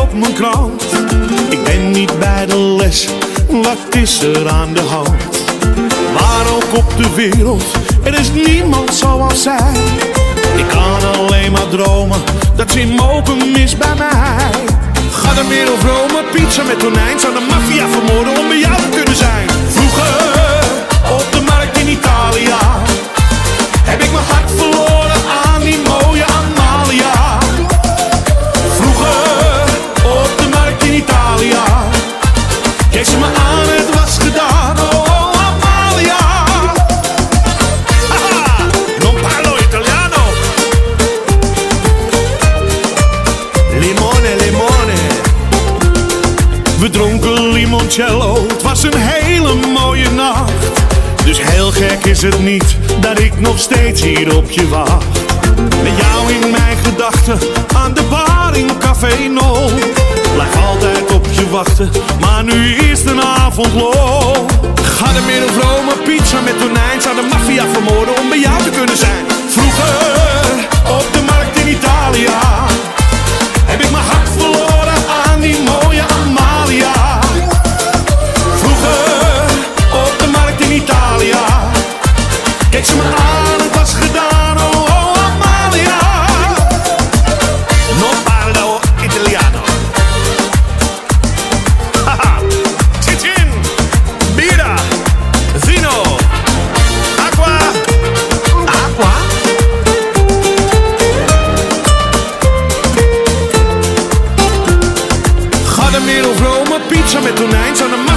op mijn krant. Ik ben niet bij de les, wat is er aan de hand? Waar ook op de wereld, er is niemand zoals zij. Ik kan alleen maar dromen, dat ze mogen mis bij mij. Ga de meer of Rome, pizza met tonijn. Zou de maffia vermoorden om bij jou te kunnen zijn. Vroeger, op We dronken limoncello, het was een hele mooie nacht. Dus heel gek is het niet dat ik nog steeds hier op je wacht. Met jou in mijn gedachten, aan de bar in Café No. Blijf altijd op je wachten, maar nu is de avond lol. Ga de midden Rome, pizza met tonijn. Zou de maffia vermoorden om bij jou te kunnen zijn. Ga de meer